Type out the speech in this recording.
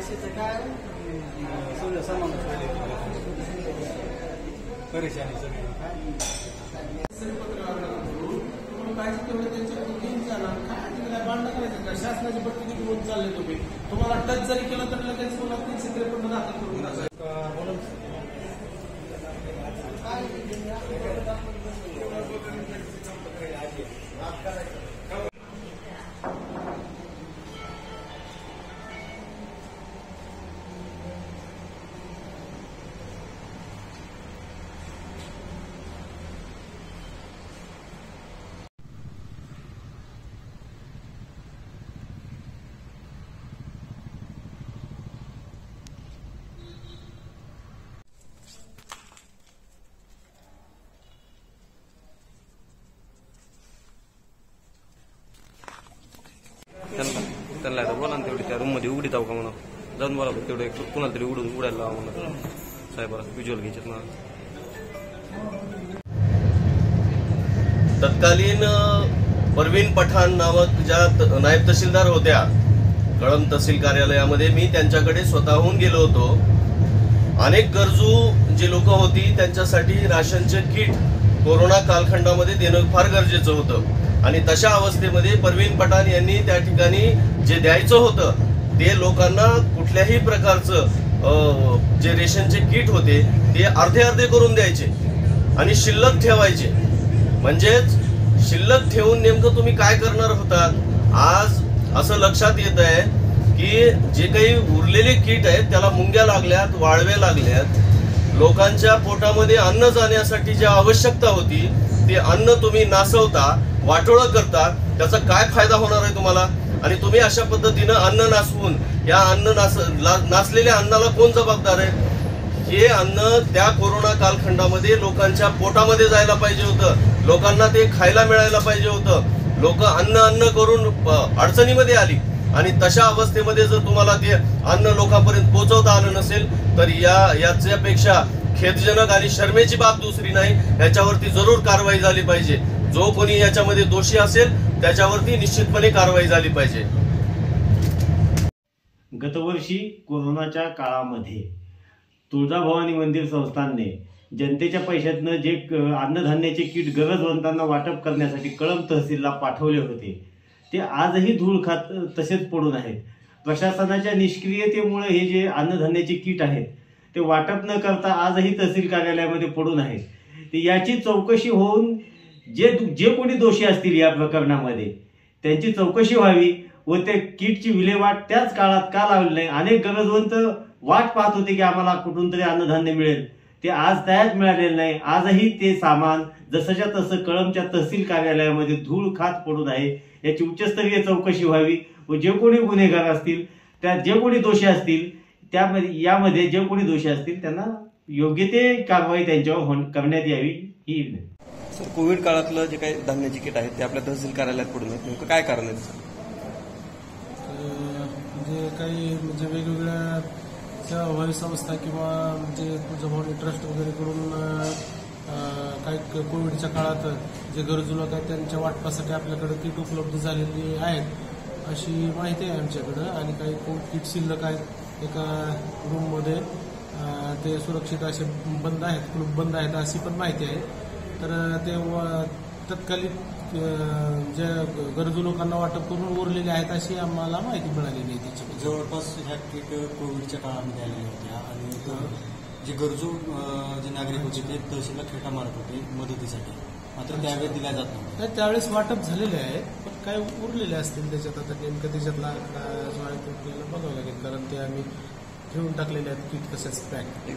पैशाचं काय? सगळं सामान परेशानी सगळी पाहिजे तेवढं त्यांच्याकडून घेऊन जाणार काय तिकडे भांडण करायचं का? शासनाची किती होत चालले तुम्ही? तुम्हाला टच जरी केलं तर लगेच तुम्हाला तीनशे त्रेपन्न दाखल करून त्यांना आता बोला ना तेवढी त्या रूममध्ये उघडी जाऊ का म्हणा. जाऊन बोला बरं तेवढे कुणाला तरी उडून उडायला लावा म्हणा. साहेबाला विज्युअल घ्यायचे ना. तत्कालीन परवीन पठाण नामक ज्या नायब तहसीलदार होत्या कळम तहसील कार्यालयामध्ये मी त्यांच्याकडे स्वतःहून गेलो होतो. अनेक गरजू जे लोक होती त्यांच्यासाठी राशनचे किट कोरोना कालखंडामध्ये देणं फार गरजेचं होतं. आणि तशा अवस्थेमध्ये परवीन पठाण यांनी त्या ठिकाणी जे द्यायचं होतं ते लोकांना कुठल्याही प्रकारचं जे रेशनचे किट होते ते अर्धे अर्धे करून द्यायचे आणि शिल्लक ठेवायचे. म्हणजेच शिल्लक ठेवून नेमकं तुम्ही काय करणार होतात? आज असं लक्षात येत आहे की जे काही उरलेले किट आहेत त्याला मुंग्या लागल्यात वाळवे लागल्यात. लोकांच्या पोटामध्ये अन्न जाण्यासाठी जी आवश्यकता होती ते अन्न तुम्ही नासवता वाटोळं करता त्याचा काय फायदा होणार आहे तुम्हाला? आणि तुम्ही अशा पद्धतीनं अन्न नासवून या अन्न नास ला- नासलेल्या अन्नाला कोण जबाबदार आहे? हे अन्न त्या कोरोना कालखंडामध्ये लोकांच्या पोटामध्ये जायला पाहिजे होतं. लोकांना ते खायला मिळायला पाहिजे होतं. लोक अन्न अन्न करून अडचणीमध्ये आली. आणि तशा अवस्थेमध्ये जर तुम्हाला ते अन्न लोकांपर्यंत पोहोचवता आलं नसेल तर या याच्यापेक्षा खेदजनक आणि शर्मेची बाब दुसरी नाही. याच्यावरती जरूर कारवाई झाली पाहिजे. जो कोणी याच्यामध्ये दोषी असेल त्याच्यावरती निश्चितपणे कारवाई झाली पाहिजे. गतवर्षी कोरोनाच्या काळामध्ये तुळजाभवानी मंदिर संस्थानने जनतेच्या पैशातनं जे अन्नधान्याचे किट गरजवंतांना वाटप करण्यासाठी कळम तहसीलला पाठवले होते ते आजही धूळ खात तसेच पडून आहेत. प्रशासनाच्या निष्क्रियतेमुळे हे जे अन्नधान्याचे किट आहेत ते वाटप न करता आजही तहसील कार्यालयामध्ये पडून आहेत ते याची चौकशी होऊन जे जे कोणी दोषी असतील या प्रकरणामध्ये त्यांची चौकशी व्हावी व ते किटची विल्हेवाट त्याच काळात का लावली नाही? अनेक गरजवंत वाट पाहत होते की आम्हाला कुठून तरी अन्नधान्य मिळेल. ते आज तयार मिळालेलं नाही. आजही ते सामान जसंच्या तसं कळमच्या तहसील कार्यालयामध्ये धूळ खात पडून आहे. याची उच्चस्तरीय चौकशी व्हावी व जे कोणी गुन्हेगार असतील त्या जे कोणी दोषी असतील त्यामध्ये यामध्ये जे कोणी दोषी असतील त्यांना योग्य ते कारवाई त्यांच्यावर होण- करण्यात यावी ही सर कोविड काळातलं जे काही धान्याचे किट आहेत ते आपल्या तहसील कार्यालयात पडून आहेत. नेमकं काय कारण आहे? म्हणजे काही म्हणजे वेगवेगळ्या सेवाभावी संस्था किंवा म्हणजे तुळजाभवानी ट्रस्ट वगैरे कडून अं, काही क- कोविडच्या काळात जे गरजू लोक आहेत त्यांच्या वाटपासाठी आपल्याकडे किट उपलब्ध झालेली आहेत अशी माहिती आहे आमच्याकडं. आणि काही किट शिल्लक आहेत एका रूममध्ये ते सुरक्षित असे बंद आहेत कुलूप बंद आहेत अशी पण माहिती आहे. तर ते व- तत्कालीन ज्या गरजू लोकांना वाटप करून उरलेले आहेत अशी आम्हाला माहिती मिळालेली आहे त्याची. जवळपास ह्या किट कोविडच्या काळामध्ये आलेल्या होत्या आणि जे गरजू जे नागरिक होते ते तहसीलला खेटा मारत होते मदतीसाठी. मात्र त्यावेळेस दिल्या जात तर त्यावेळेस वाटप झालेले आहे काय उरलेले असतील त्याच्यात? आता नेमकं त्याच्यातला जो आहे तो बघावं लागेल कारण ते आम्ही ठेवून टाकलेले आहेत किट तसेच पॅक